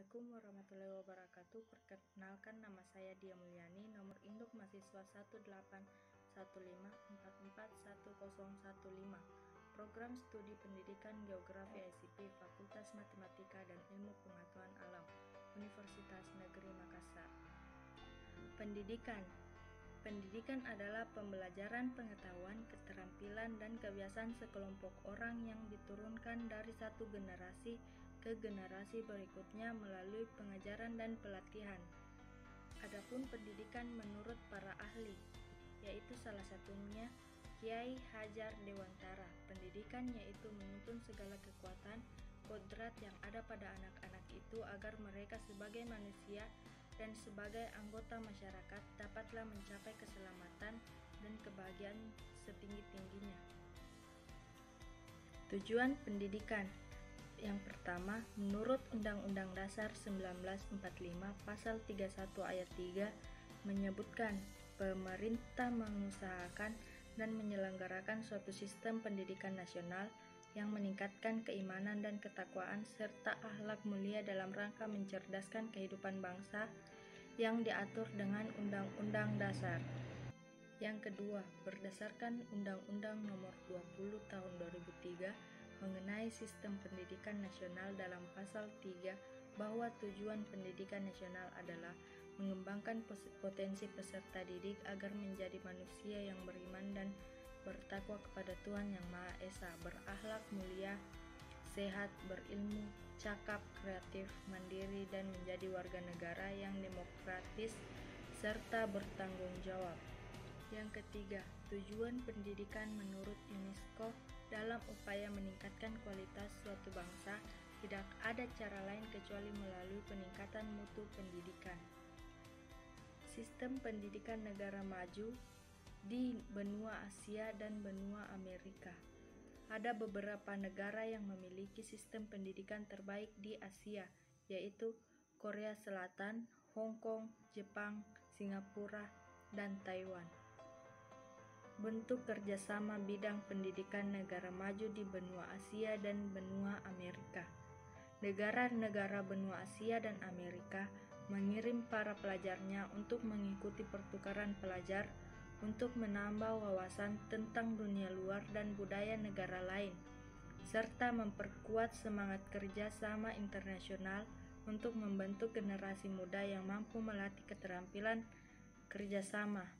Assalamualaikum warahmatullahi wabarakatuh. Perkenalkan nama saya Dia Mulyani, nomor induk mahasiswa 18154410115. Program Studi Pendidikan Geografi ICP Fakultas Matematika dan Ilmu Pengetahuan Alam Universitas Negeri Makassar. Pendidikan Pendidikan adalah pembelajaran pengetahuan, keterampilan, dan kebiasaan sekelompok orang yang diturunkan dari satu generasi ke generasi berikutnya melalui pengajaran dan pelatihan. Adapun pendidikan menurut para ahli, yaitu salah satunya Kiai Hajar Dewantara. Pendidikan yaitu menuntun segala kekuatan, kodrat yang ada pada anak-anak itu agar mereka sebagai manusia dan sebagai anggota masyarakat dapatlah mencapai keselamatan dan kebahagiaan setinggi-tingginya. Tujuan pendidikan yang pertama, menurut Undang-Undang Dasar 1945 Pasal 31 Ayat 3 menyebutkan pemerintah mengusahakan dan menyelenggarakan suatu sistem pendidikan nasional yang meningkatkan keimanan dan ketakwaan serta akhlak mulia dalam rangka mencerdaskan kehidupan bangsa yang diatur dengan Undang-Undang Dasar. Yang kedua, berdasarkan Undang-Undang Nomor 20 Tahun 2003 mengenai sistem pendidikan nasional dalam pasal 3 bahwa tujuan pendidikan nasional adalah mengembangkan potensi peserta didik agar menjadi manusia yang beriman dan bertakwa kepada Tuhan Yang Maha Esa, berakhlak mulia, sehat, berilmu, cakap, kreatif, mandiri, dan menjadi warga negara yang demokratis serta bertanggung jawab. Yang ketiga, tujuan pendidikan menurut UNESCO dalam upaya meningkatkan kualitas suatu bangsa tidak ada cara lain kecuali melalui peningkatan mutu pendidikan. Sistem pendidikan negara maju di benua Asia dan benua Amerika. Ada beberapa negara yang memiliki sistem pendidikan terbaik di Asia, yaitu Korea Selatan, Hong Kong, Jepang, Singapura, dan Taiwan. Bentuk kerjasama bidang pendidikan negara maju di benua Asia dan benua Amerika. Negara-negara benua Asia dan Amerika mengirim para pelajarnya untuk mengikuti pertukaran pelajar untuk menambah wawasan tentang dunia luar dan budaya negara lain, serta memperkuat semangat kerja sama internasional untuk membentuk generasi muda yang mampu melatih keterampilan kerjasama